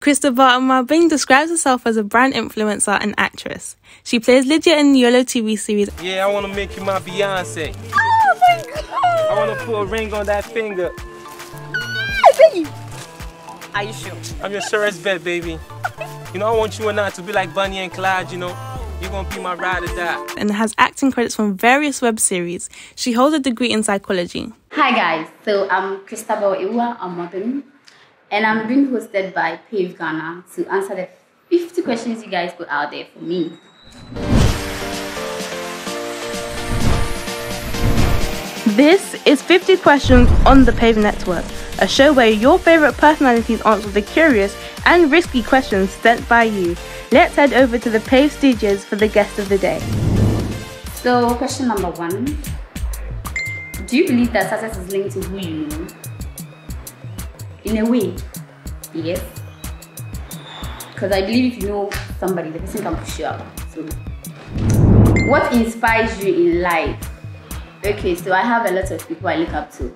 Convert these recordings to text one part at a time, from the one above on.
Christabel Amoabing describes herself as a brand influencer and actress. She plays Lydia in the YOLO TV series. Yeah, I want to make you my Beyonce. Oh my god! I want to put a ring on that finger. I Are you sure? I'm your surest bet, baby. You know, I want you and I to be like Bonnie and Clyde, you know. You're gonna be my ride or die. And has acting credits from various web series. She holds a degree in psychology. Hi guys, so I'm Christabel Awuah Amoabing, and I'm being hosted by Pave Ghana to answer the 50 questions you guys put out there for me. This is 50 Questions on the Pave Network, a show where your favorite personalities answer the curious and risky questions sent by you. Let's head over to the Pave Studios for the guest of the day. So, question number one Do you believe that success is linked to who you know? In a way, yes. Because I believe if you know somebody, the person can push you up. So, what inspires you in life? Okay, so I have a lot of people I look up to.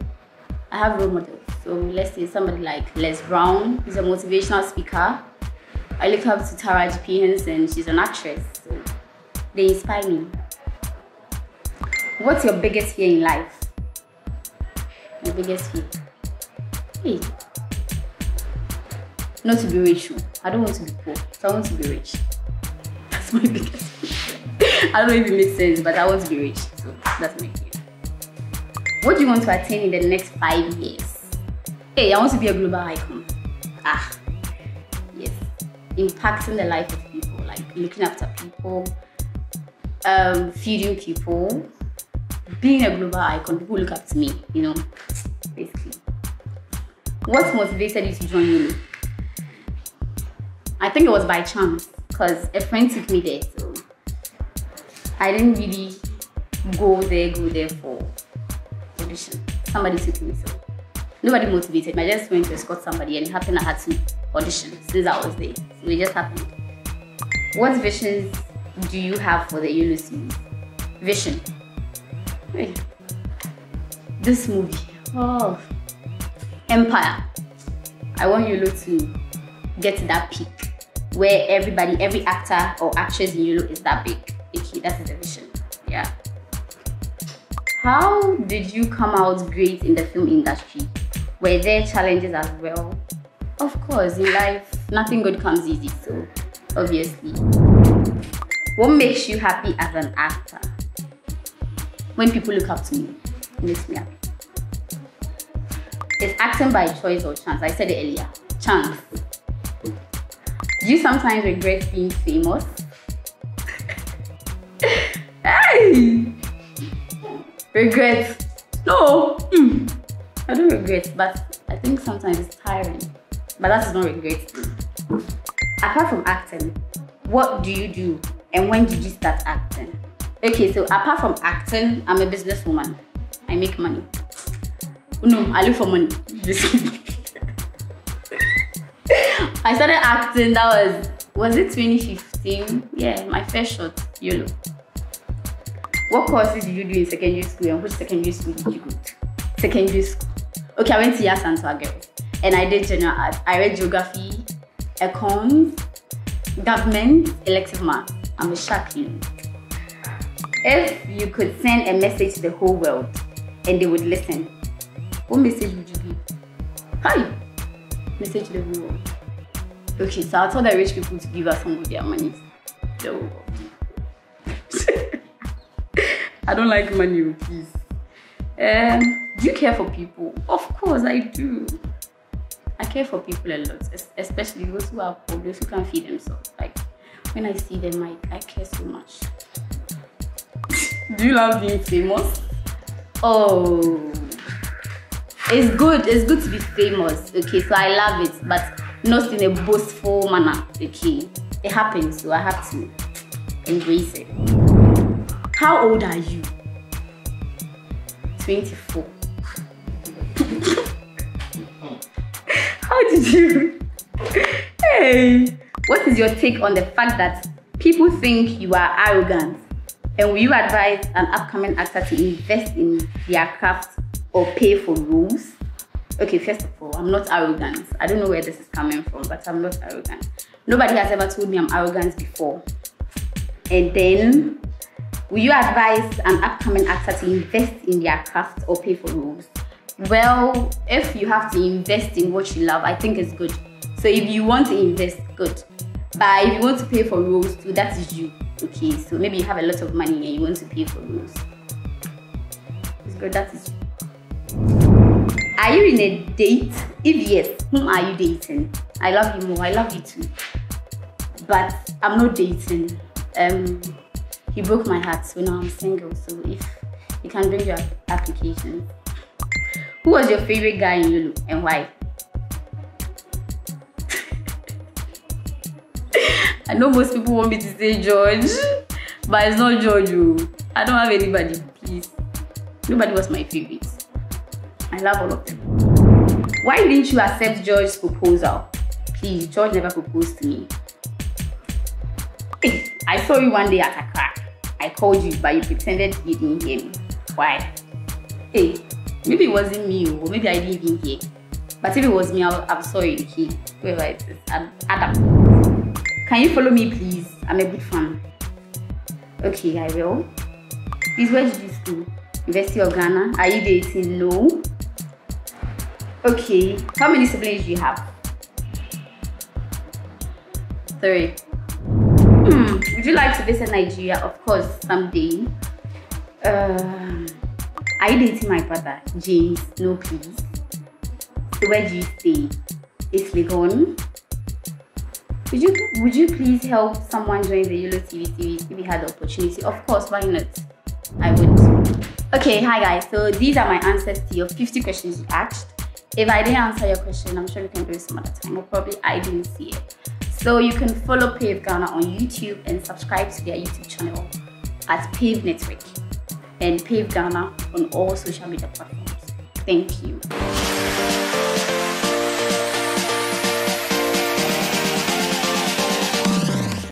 I have role models. So let's say somebody like Les Brown, he's a motivational speaker. I look up to Taraji P. Henson, she's an actress. So they inspire me. What's your biggest fear in life? Your biggest fear? Hey. Not to be rich. I don't want to be poor. So I want to be rich. That's my biggest. I don't know if it makes sense, but I want to be rich. So that's my fear. What do you want to attain in the next five years? Hey, I want to be a global icon. Ah, yes. Impacting the life of people, like looking after people, um, feeding people, being a global icon. People look up to me, you know, basically. What motivated you to join YOLO? I think it was by chance because a friend took me there, so I didn't really go there, go there for audition. Somebody took me, so nobody motivated me. I just went to escort somebody, and it happened I had to audition since I was there. So it just happened. What visions do you have for the YOLO? Vision. Wait. This movie. Oh. Empire. I want YOLO to get to that peak where everybody, every actor or actress in YOLO is that big. Okay, that's the vision. Yeah. How did you come out great in the film industry? Were there challenges as well? Of course, in life, nothing good comes easy, so obviously. What makes you happy as an actor? When people look up to me, it makes me happy. Is acting by choice or chance? I said it earlier. Chance. Do you sometimes regret being famous? hey! Regret. No. Mm. I don't regret, but I think sometimes it's tiring. But that is not regret. Apart from acting, what do you do and when did you start acting? Okay, so apart from acting, I'm a businesswoman. I make money. No, I look for money. I started acting, that was, was it 2015? Yeah, my first shot, YOLO. What courses did you do in secondary school and which secondary school did you go to? Secondary school. Okay, I went to Yaa Asantewaa Girls and I did general art. I read geography, econs, government, elective math. I'm a shark, you know. If you could send a message to the whole world and they would listen, what message would you give? Hi! Message to the whole world. Okay, so I'll tell the rich people to give us some of their money. So, I don't like money, please. Um, do you care for people? Of course, I do. I care for people a lot, especially those who are poor, those who can't feed themselves. Like when I see them, I, I care so much. do you love being famous? Oh, it's good. It's good to be famous. Okay, so I love it, but not in a boastful manner. Okay, it happens, so I have to embrace it. How old are you? 24. How did you? Hey! What is your take on the fact that people think you are arrogant? And will you advise an upcoming actor to invest in their craft or pay for roles? Okay, first of all, I'm not arrogant. I don't know where this is coming from, but I'm not arrogant. Nobody has ever told me I'm arrogant before. And then, will you advise an upcoming actor to invest in their craft or pay for roles? Well, if you have to invest in what you love, I think it's good. So if you want to invest, good. But if you want to pay for roles too, that is you. Okay, so maybe you have a lot of money and you want to pay for roles. It's good, that is you. Are you in a date? If yes, whom are you dating? I love you more, I love you too. But I'm not dating. Um, he broke my heart, so now I'm single. So if you can bring your application. Who was your favorite guy in YOLO and why? I know most people want me to say George, but it's not George. Oh. I don't have anybody, please. Nobody was my favorite. I love all of them. Why didn't you accept George's proposal? Please, George never proposed to me. Hey, I saw you one day at Accra. I called you, but you pretended you didn't hear me. Why? Hey, maybe it wasn't me, or maybe I didn't even hear. But if it was me, I'm sorry, he, whoever it is, Adam. Can you follow me, please? I'm a good fan. Okay, I will. Please, where did you school? University of Ghana. Are you dating? No. Okay. How many siblings do you have? Three. Hmm. Would you like to visit Nigeria? Of course, someday. Um, are you dating my brother, James? No, please. So where do you stay? Is Legon? Would you would you please help someone join the YOLO TV series if you had the opportunity? Of course, why not? I would. Okay, hi guys. So these are my answers to your 50 questions you asked. If I didn't answer your question, I'm sure you can do it some other time, or probably I didn't see it. So you can follow Pave Ghana on YouTube and subscribe to their YouTube channel at Pave Network and Pave Ghana on all social media platforms. Thank you.